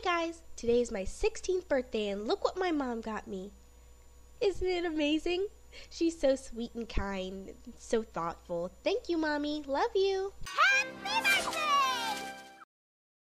Hi guys! Today is my 16th birthday and look what my mom got me. Isn't it amazing? She's so sweet and kind, so thoughtful. Thank you, Mommy. Love you. Happy!